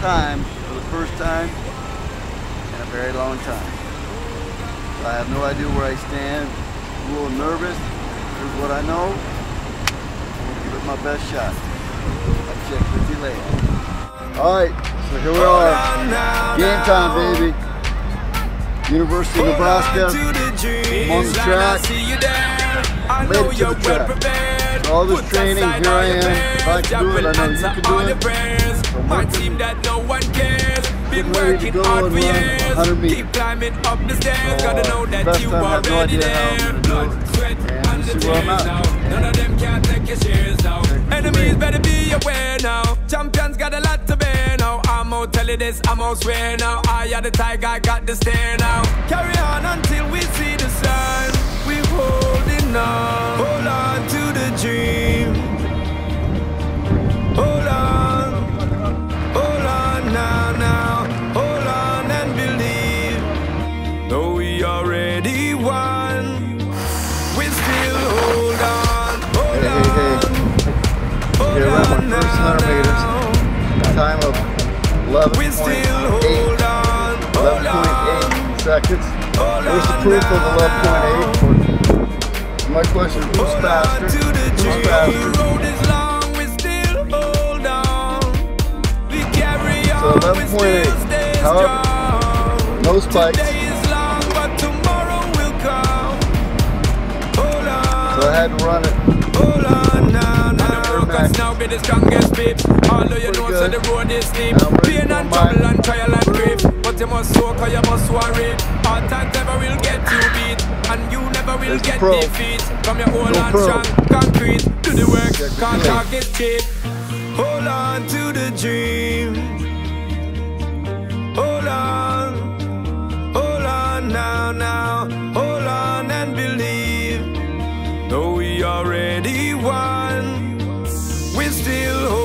time for the first time in a very long time. I have no idea where I stand. I'm a little nervous. Here's what I know. I'm gonna give it my best shot. I'll check with you later. Alright, so here we are. Game time, baby. University of Nebraska. I'm on the track. Made it to the track. All this training, here I am. If I can do it, I know you can do it. My team that no one cares. Been ready working hard for years. Keep climbing up the stairs. Oh, Gotta know that you are I have no already idea how I'm there. Blood, sweat, And the see where I'm tears now. None of them can take your shares now. Enemies better be aware now. Champions got a lot to bear now. I'm out tell you this, I'm out swear now. I am the tiger, I got the stare now. Carry dream. Hold on. Hold on now, now. Hold on and believe. Though we already won, we still hold on. Hold Hey, hey, on. Hold Here around on my first now, 100 meters. now. Time of We still 11.8. hold on. Hold on. 11.8 seconds. Hold There's the proof of now. 11.8. My question, who's faster? Who's faster? Is long, we still hold on. We carry So on, we 11.8. still However. No spikes. Today is long, but tomorrow will come. Hold on. So I had to run it. Now, now. Cause now be the strongest. Although you know, so the road is steep. Now I'm ready Pain and trouble and trial and grief you must soak or you must worry. Hard times never will get you beat, and you never will There's get defeat. From your own no and concrete, do the work, can't talk is cheap. Hold on to the dream. Hold on, hold on now, now. Hold on and believe. Though we already won, we still